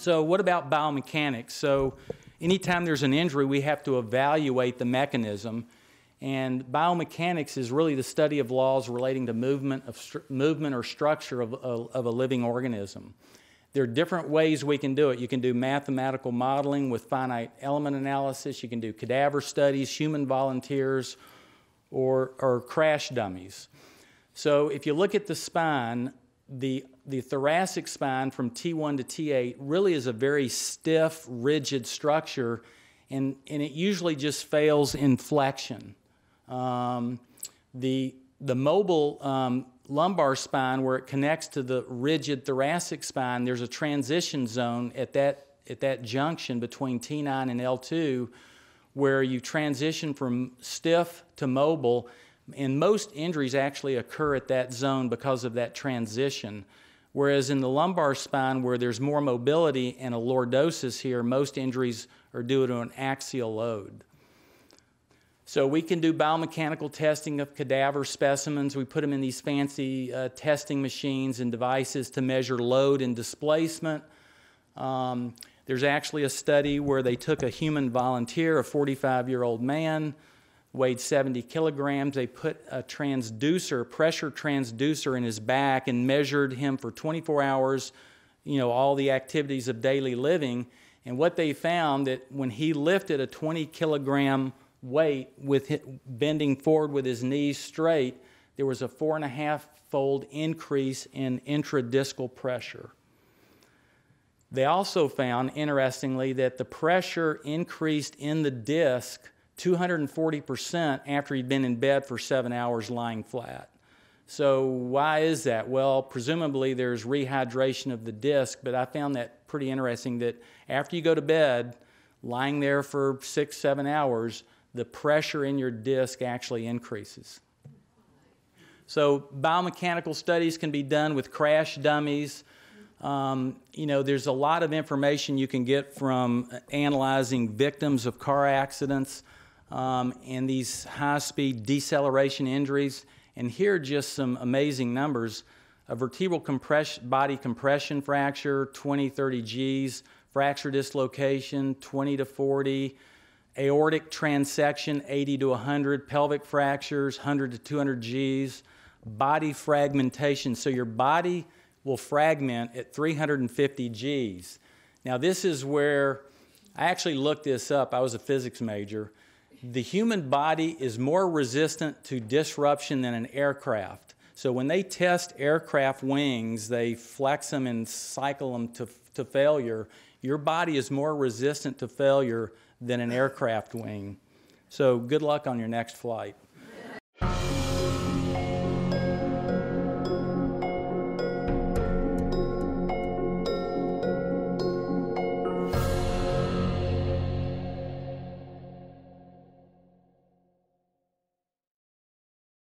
So what about biomechanics? So anytime there's an injury, we have to evaluate the mechanism. And biomechanics is really the study of laws relating to movement, of movement or structure of, of, of a living organism. There are different ways we can do it. You can do mathematical modeling with finite element analysis. You can do cadaver studies, human volunteers, or, or crash dummies. So if you look at the spine, the, the thoracic spine from T1 to T8 really is a very stiff, rigid structure, and, and it usually just fails in flexion. Um, the, the mobile um, lumbar spine, where it connects to the rigid thoracic spine, there's a transition zone at that, at that junction between T9 and L2 where you transition from stiff to mobile and most injuries actually occur at that zone because of that transition. Whereas in the lumbar spine, where there's more mobility and a lordosis here, most injuries are due to an axial load. So we can do biomechanical testing of cadaver specimens. We put them in these fancy uh, testing machines and devices to measure load and displacement. Um, there's actually a study where they took a human volunteer, a 45 year old man, weighed 70 kilograms. They put a transducer, pressure transducer in his back and measured him for 24 hours, you know, all the activities of daily living. And what they found that when he lifted a 20 kilogram weight with bending forward with his knees straight, there was a four and a half fold increase in intradiscal pressure. They also found, interestingly, that the pressure increased in the disc 240% after he'd been in bed for seven hours lying flat. So, why is that? Well, presumably there's rehydration of the disc, but I found that pretty interesting that after you go to bed, lying there for six, seven hours, the pressure in your disc actually increases. So, biomechanical studies can be done with crash dummies. Um, you know, there's a lot of information you can get from analyzing victims of car accidents um, and these high-speed deceleration injuries. And here are just some amazing numbers. A vertebral compress body compression fracture, 20, 30 Gs, fracture dislocation, 20 to 40, aortic transection, 80 to 100, pelvic fractures, 100 to 200 Gs, body fragmentation. So your body will fragment at 350 Gs. Now, this is where I actually looked this up. I was a physics major the human body is more resistant to disruption than an aircraft. So when they test aircraft wings, they flex them and cycle them to, to failure. Your body is more resistant to failure than an aircraft wing. So good luck on your next flight.